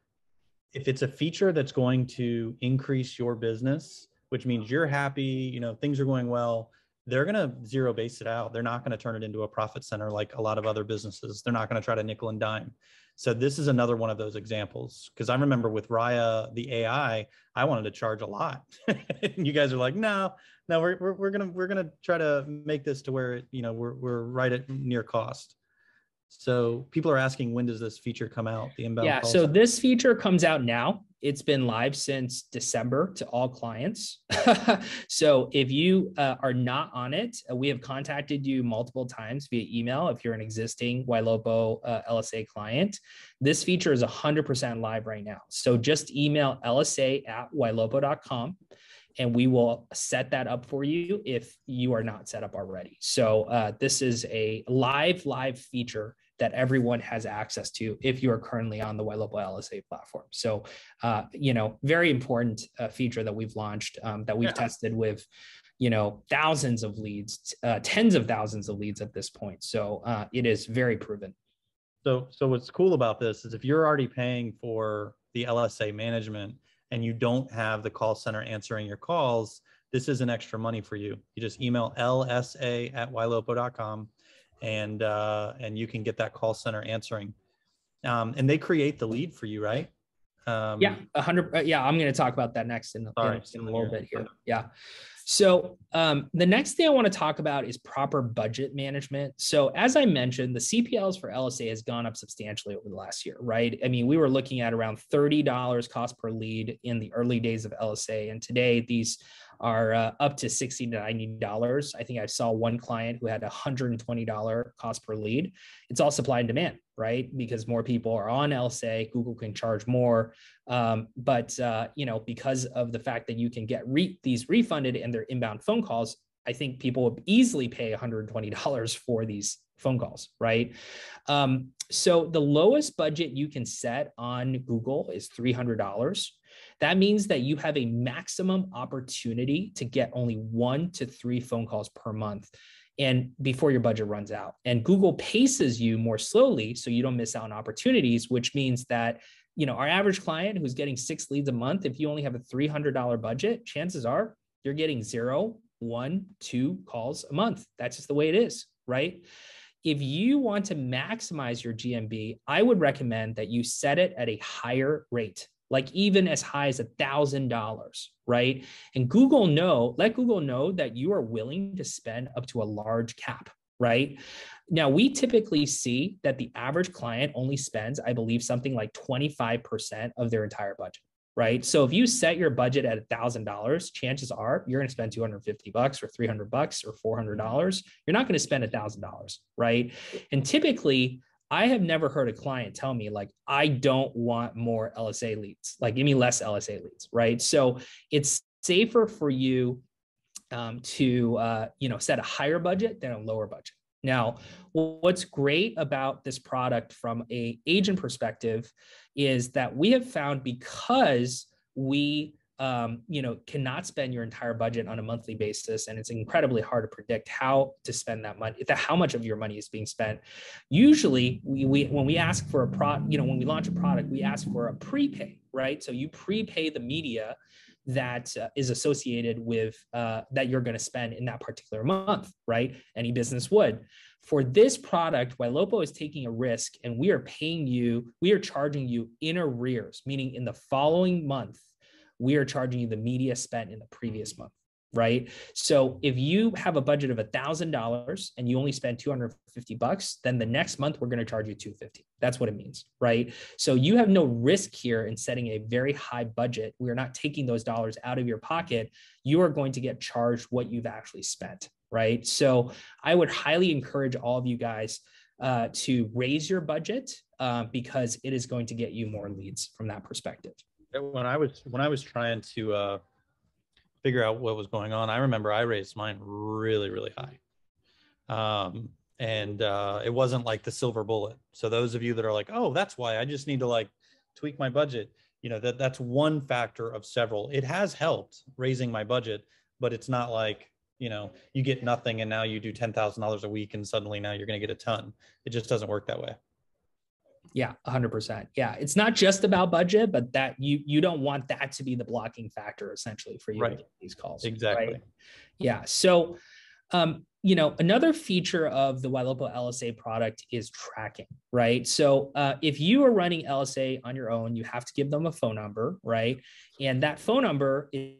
if it's a feature that's going to increase your business, which means you're happy, you know, things are going well. They're going to zero base it out. They're not going to turn it into a profit center like a lot of other businesses. They're not going to try to nickel and dime. So this is another one of those examples because I remember with Raiya the AI, I wanted to charge a lot. And you guys are like, no, no, we're, we're, we're gonna we're gonna try to make this to where it, you know we're we're right at near cost. So people are asking when does this feature come out? The inbound. Yeah, so this feature comes out now. It's been live since December to all clients. so if you uh, are not on it, uh, we have contacted you multiple times via email. If you're an existing Ylopo uh, LSA client, this feature is 100% live right now. So just email lsa at ylopo.com and we will set that up for you if you are not set up already. So uh, this is a live live feature that everyone has access to if you are currently on the Ylopo LSA platform. So uh, you know, very important uh, feature that we've launched um, that we've yeah. tested with you know thousands of leads, uh, tens of thousands of leads at this point. So uh, it is very proven. So so what's cool about this is if you're already paying for the LSA management and you don't have the call center answering your calls, this is an extra money for you. You just email lsa at ylopo.com and uh, and you can get that call center answering. Um, and they create the lead for you, right? Um, yeah, a hundred. Uh, yeah, I'm going to talk about that next in, in, in a little bit here. Yeah. So um, the next thing I want to talk about is proper budget management. So as I mentioned, the CPLs for LSA has gone up substantially over the last year, right? I mean, we were looking at around $30 cost per lead in the early days of LSA. And today these are uh, up to 60 to 90 dollars. I think i saw one client who had a 120 dollar cost per lead. It's all supply and demand right? Because more people are on lsa google can charge more. Um, but uh, you know because of the fact that you can get re- these refunded and their inbound phone calls i think people would easily pay 120 dollars for these phone calls right? Um, so the lowest budget you can set on google is $300 that means that you have a maximum opportunity to get only one to three phone calls per month. and before your budget runs out. And Google paces you more slowly so you don't miss out on opportunities, which means that you know our average client who's getting six leads a month, if you only have a $300 budget, chances are you're getting zero, one, two calls a month. That's just the way it is, right? If you want to maximize your GMB, I would recommend that you set it at a higher rate like even as high as a thousand dollars right? And google know let google know that you are willing to spend up to a large cap right? Now we typically see that the average client only spends i believe something like 25% of their entire budget right? So if you set your budget at a thousand dollars chances are you're going to spend 250 bucks or 300 bucks or 400 dollars. You're not going to spend a thousand dollars right? And typically I have never heard a client tell me like I don't want more LSA leads. Like give me less LSA leads, right? So it's safer for you um, to uh, you know set a higher budget than a lower budget. Now, what's great about this product from a agent perspective is that we have found because we um, you know, cannot spend your entire budget on a monthly basis, and it's incredibly hard to predict how to spend that money, how much of your money is being spent. Usually, we, we when we ask for a pro, you know, when we launch a product, we ask for a prepay, right? So you prepay the media that uh, is associated with uh, that you're going to spend in that particular month, right? Any business would. For this product, Ylopo is taking a risk, and we are paying you, we are charging you in arrears, meaning in the following month we are charging you the media spent in the previous month right? So if you have a budget of a thousand dollars and you only spend 250 bucks then the next month we're going to charge you 250 that's what it means right? So you have no risk here in setting a very high budget. We are not taking those dollars out of your pocket. You are going to get charged what you've actually spent right? So i would highly encourage all of you guys uh, to raise your budget uh, because it is going to get you more leads from that perspective when I was when I was trying to uh, figure out what was going on, I remember I raised mine really really high, um, and uh, it wasn't like the silver bullet. So those of you that are like, oh, that's why I just need to like tweak my budget, you know, that that's one factor of several. It has helped raising my budget, but it's not like you know you get nothing and now you do ten thousand dollars a week and suddenly now you're going to get a ton. It just doesn't work that way. Yeah, 100%. Yeah, it's not just about budget, but that you you don't want that to be the blocking factor essentially for you right. these calls. Exactly. Right? Yeah. So um, you know, another feature of the Ylopo LSA product is tracking, right? So uh, if you are running LSA on your own, you have to give them a phone number, right? And that phone number is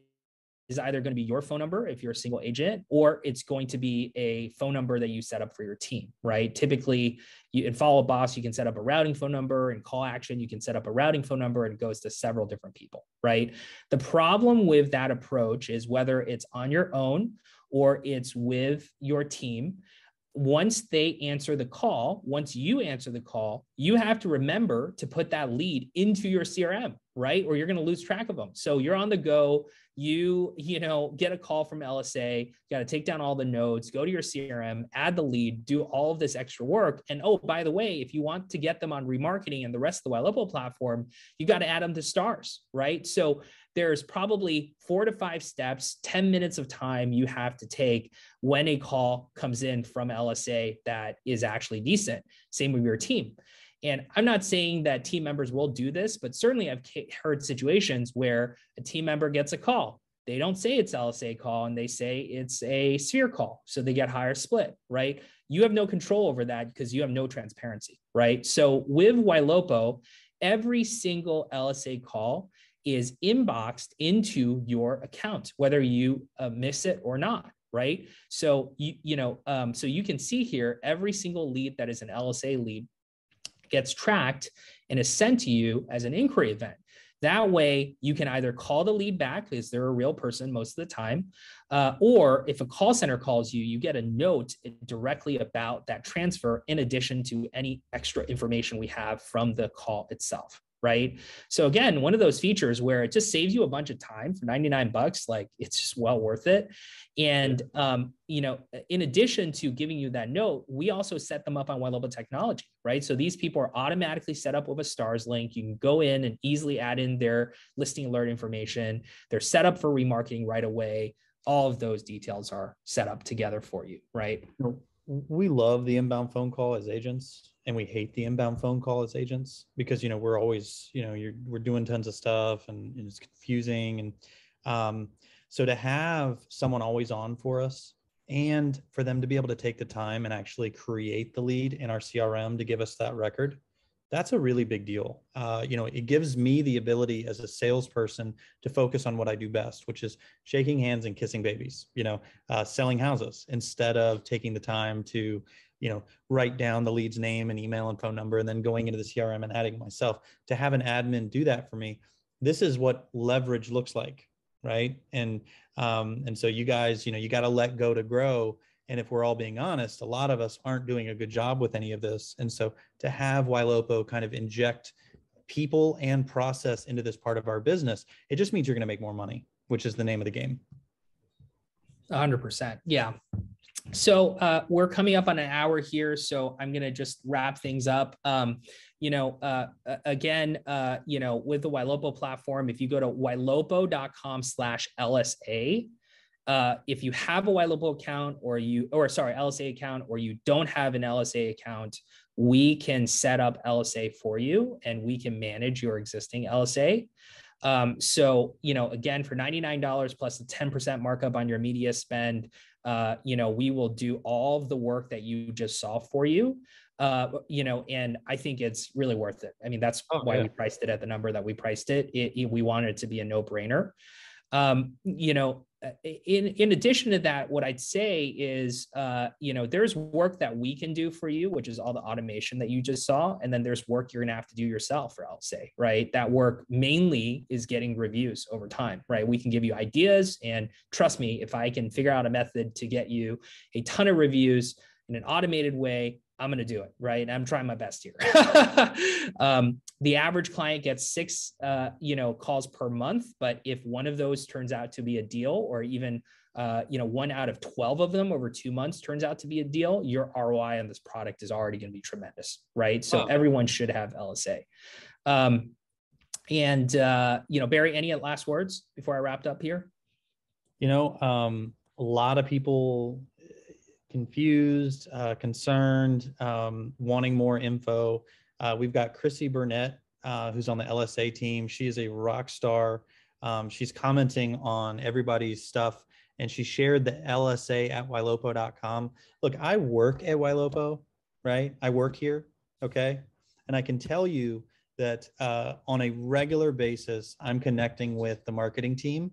is either going to be your phone number if you're a single agent, or it's going to be a phone number that you set up for your team, right? Typically, you, in Follow Up Boss, you can set up a routing phone number, and Call Action, you can set up a routing phone number, and it goes to several different people, right? The problem with that approach is whether it's on your own or it's with your team, once they answer the call, once you answer the call, you have to remember to put that lead into your CRM, right? Or you're going to lose track of them. So you're on the go, you, you know, get a call from LSA, you got to take down all the notes, go to your CRM, add the lead, do all of this extra work. And oh, by the way, if you want to get them on remarketing and the rest of the Ylopo platform, you got to add them to stars, right? So there's probably four to five steps, 10 minutes of time you have to take when a call comes in from LSA that is actually decent. Same with your team. And I'm not saying that team members will do this, but certainly I've heard situations where a team member gets a call. They don't say it's LSA call and they say it's a sphere call. So they get higher split, right? You have no control over that because you have no transparency, right? So with Ylopo, every single LSA call is inboxed into your account, whether you uh, miss it or not. Right. So you, you know, um, so you can see here every single lead that is an LSA lead gets tracked and is sent to you as an inquiry event. That way, you can either call the lead back because they're a real person most of the time, uh, or if a call center calls you, you get a note directly about that transfer in addition to any extra information we have from the call itself right? So again, one of those features where it just saves you a bunch of time for 99 bucks, like it's just well worth it. And um, you know, in addition to giving you that note, we also set them up on Ylopo technology, right? So these people are automatically set up with a stars link. You can go in and easily add in their listing alert information. They're set up for remarketing right away all of those details are set up together for you, right? We love the inbound phone call as agents and we hate the inbound phone call as agents because you know we're always you know you're we're doing tons of stuff and, and it's confusing and um, so to have someone always on for us and for them to be able to take the time and actually create the lead in our crm to give us that record that's a really big deal. Uh, you know, it gives me the ability as a salesperson to focus on what I do best, which is shaking hands and kissing babies. You know, uh, selling houses instead of taking the time to, you know, write down the lead's name and email and phone number, and then going into the CRM and adding myself. To have an admin do that for me, this is what leverage looks like, right? And um, and so you guys, you know, you got to let go to grow and if we're all being honest, a lot of us aren't doing a good job with any of this. And so to have Ylopo kind of inject people and process into this part of our business, it just means you're going to make more money, which is the name of the game. 100%. Yeah. So uh, we're coming up on an hour here, so I'm gonna just wrap things up. Um, you know, uh, again, uh, you know, with the Ylopo platform, if you go to ylopo.com/lsa, uh, if you have a Ylopo account or you, or sorry, LSA account, or you don't have an LSA account, we can set up LSA for you and we can manage your existing LSA. Um, so, you know, again, for $99 plus a 10% markup on your media spend, uh, you know, we will do all of the work that you just saw for you. Uh, you know, and I think it's really worth it. I mean, that's oh, why yeah. we priced it at the number that we priced it. it, it we wanted it to be a no brainer. Um, you know, in in addition to that, what I'd say is, uh, you know, there's work that we can do for you, which is all the automation that you just saw, and then there's work you're gonna have to do yourself, or I'll say, right? That work mainly is getting reviews over time, right? We can give you ideas, and trust me, if I can figure out a method to get you a ton of reviews in an automated way, I'm going to do it. Right. I'm trying my best here. um, the average client gets six, uh, you know, calls per month. But if one of those turns out to be a deal or even, uh, you know, one out of 12 of them over two months turns out to be a deal, your ROI on this product is already going to be tremendous. Right. So wow. everyone should have LSA. Um, and, uh, you know, Barry, any last words before I wrapped up here? You know, um, a lot of people confused, uh, concerned, um, wanting more info. Uh, we've got Chrissy Burnett, uh, who's on the LSA team. She is a rock star. Um, she's commenting on everybody's stuff and she shared the LSA at ylopo.com. Look, I work at Ylopo, right? I work here, okay? And I can tell you that uh, on a regular basis, I'm connecting with the marketing team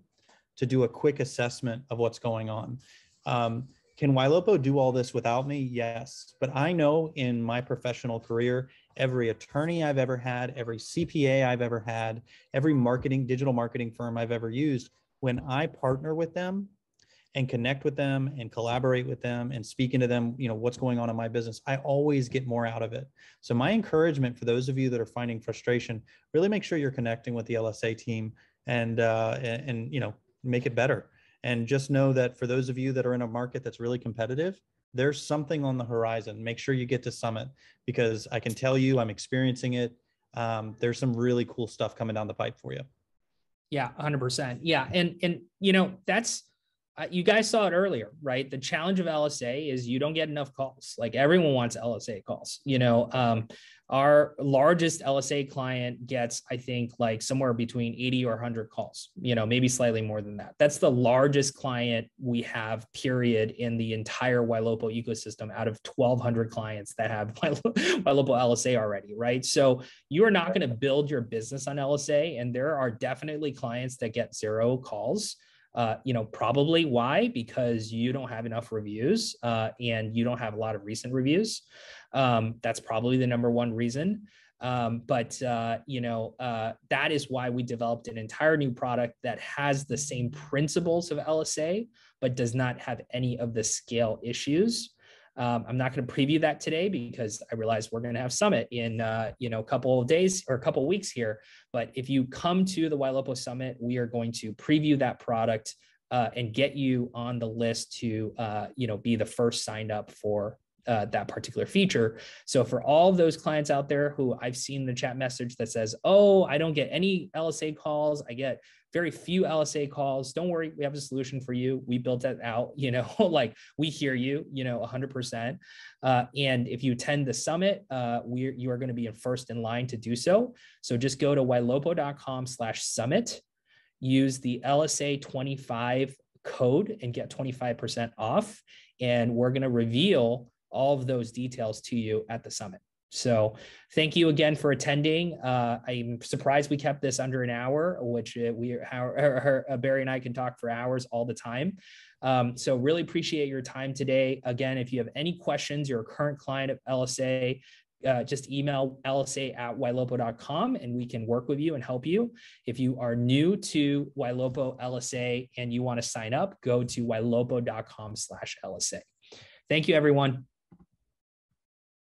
to do a quick assessment of what's going on. Um, can Ylopo do all this without me? Yes. But I know in my professional career, every attorney I've ever had, every CPA I've ever had, every marketing, digital marketing firm I've ever used, when I partner with them and connect with them and collaborate with them and speak into them, you know, what's going on in my business, I always get more out of it. So my encouragement for those of you that are finding frustration, really make sure you're connecting with the LSA team and, uh, and, and you know, make it better and just know that for those of you that are in a market that's really competitive, there's something on the horizon. Make sure you get to Summit because I can tell you I'm experiencing it. Um, there's some really cool stuff coming down the pipe for you. Yeah, 100%. Yeah. And, and, you know, that's, you guys saw it earlier, right? The challenge of LSA is you don't get enough calls. Like everyone wants LSA calls. You know, um, our largest LSA client gets, I think, like somewhere between 80 or 100 calls, you know, maybe slightly more than that. That's the largest client we have, period, in the entire Ylopo ecosystem out of 1,200 clients that have Ylopo LSA already, right? So you are not going to build your business on LSA. And there are definitely clients that get zero calls. Uh, you know, probably why? Because you don't have enough reviews uh, and you don't have a lot of recent reviews. Um, that's probably the number one reason. Um, but uh, you know uh, that is why we developed an entire new product that has the same principles of LSA, but does not have any of the scale issues. Um, I'm not going to preview that today because I realize we're going to have Summit in uh, you know a couple of days or a couple of weeks here. But if you come to the Ylopo Summit, we are going to preview that product uh, and get you on the list to uh, you know be the first signed up for uh, that particular feature. So for all those clients out there who I've seen the chat message that says, "Oh, I don't get any LSA calls. I get very few LSA calls. Don't worry, we have a solution for you. We built that out. You know, like we hear you. You know, 100%. Uh, and if you attend the summit, uh, we you are going to be in first in line to do so. So just go to ylopo.com/summit. Use the LSA 25 code and get 25% off. And we're going to reveal all of those details to you at the summit. So thank you again for attending. Uh, I'm surprised we kept this under an hour, which uh, we how, uh, Barry and I can talk for hours all the time. Um, so really appreciate your time today. Again, if you have any questions, you're a current client of LSA, uh, just email lsa at ylopo.com and we can work with you and help you. If you are new to Ylopo LSA and you want to sign up, go to ylopo.com slash LSA. Thank you, everyone.